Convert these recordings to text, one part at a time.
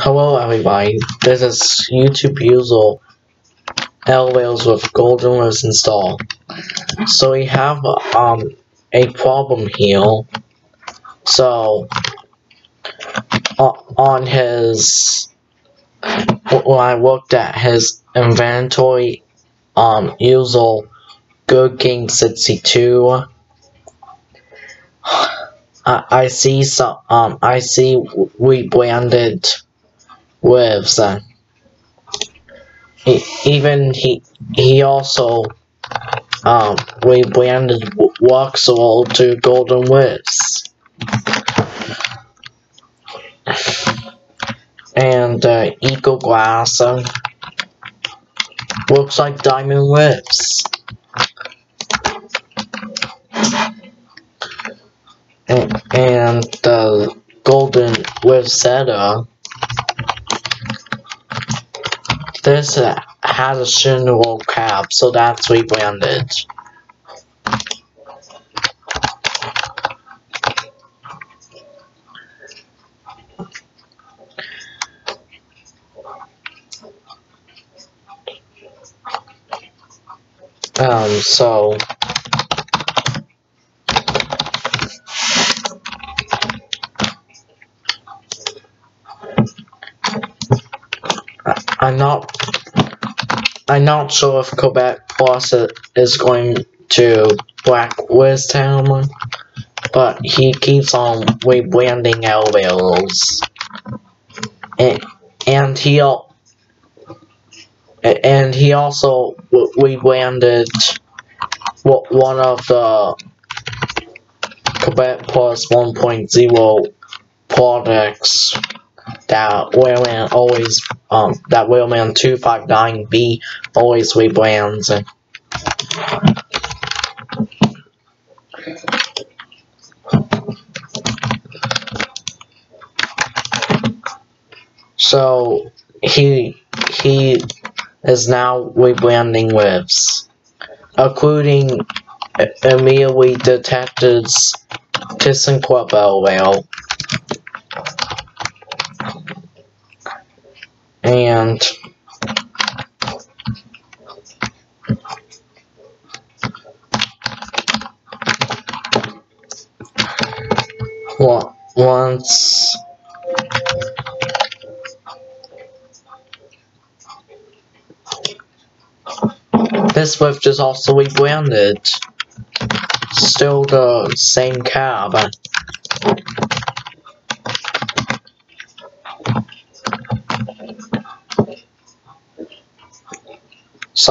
Hello everybody, this is YouTube user L-Wheels with Golden Wheels installed. So we have um a problem here. So uh, on his when I looked at his inventory um user Good Game 62 I, I see some um I see rebranded with uh, he, even he he also um rebranded Voxel to Golden Whips and uh, Eagle Glass uh, looks like Diamond Whips and, the Golden setup This uh, has a Shinro cap, so that's rebranded. Um, so... I'm not I'm not sure if Quebec Plus is going to blacklist him, but he keeps on rebranding L-Wheels. And, and he and he also rebranded one of the Quebec Plus 1.0 products that Railman always, um, that Railman 259B always rebrands. So, he, he is now rebranding whips, including immediately detectives ThyssenKrupp Whale. And once? This Swift is also rebranded still the same cab So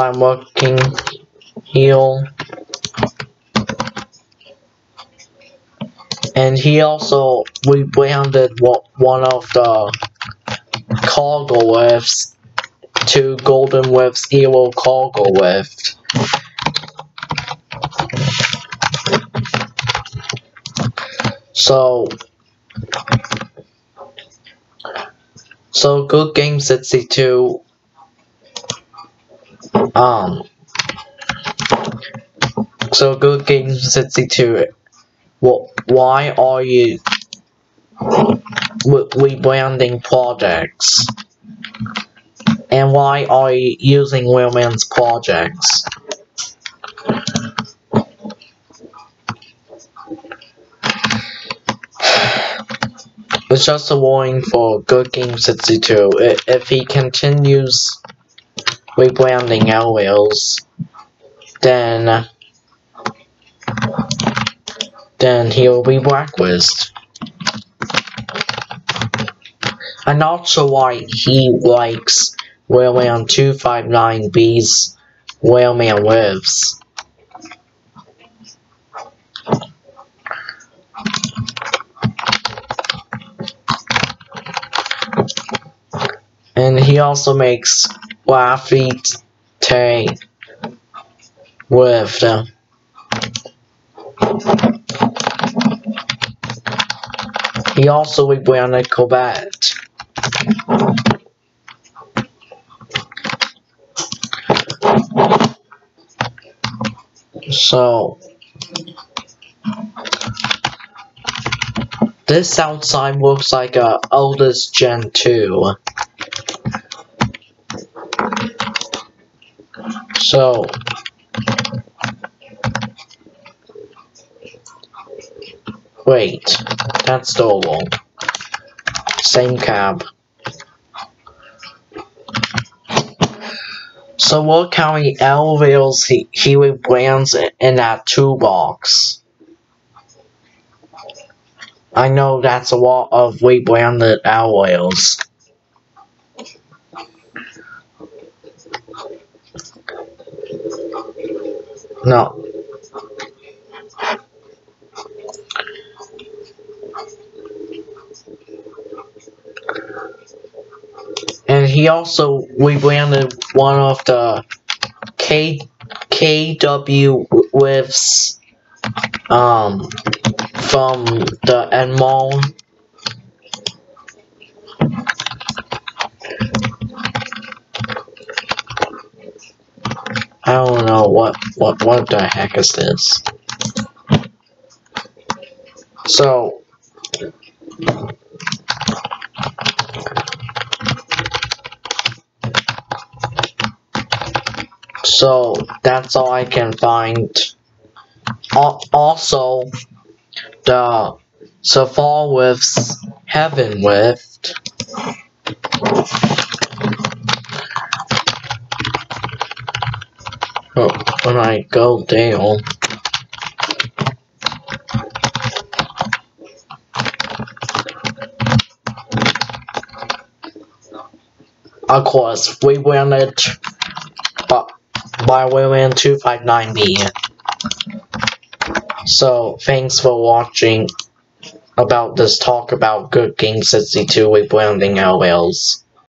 I'm working here. And he also rebranded one of the cargo lifts to Golden Whip's Hero Cargo Lift. So, so Good Game 62 um, so Good Game 62. What? Why are you rebranding projects? And why are you using women's projects? It's just a warning for Good Game 62. If he continues rebranding L-Wheels, then then he'll be blacklisted. I'm not sure why he likes Railman 259B's Railman Lives. And he also makes Tay with them. He also rebranded Corvette. So, This outside looks like a oldest Gen 2. So, wait, that's stolen. Same cab. So how many elevators he, he brands in that toolbox. I know that's a lot of rebranded alloys. No. And he also rebranded one of the K KW lifts um from the Edmond I don't know what what what the heck is this. So So that's all I can find. Also, the Safar with Heaven Lift. Oh, when I go down. Of course, we win it but by Wayland 259B. So, thanks for watching about this talk about Good Game 62 rebranding LLs.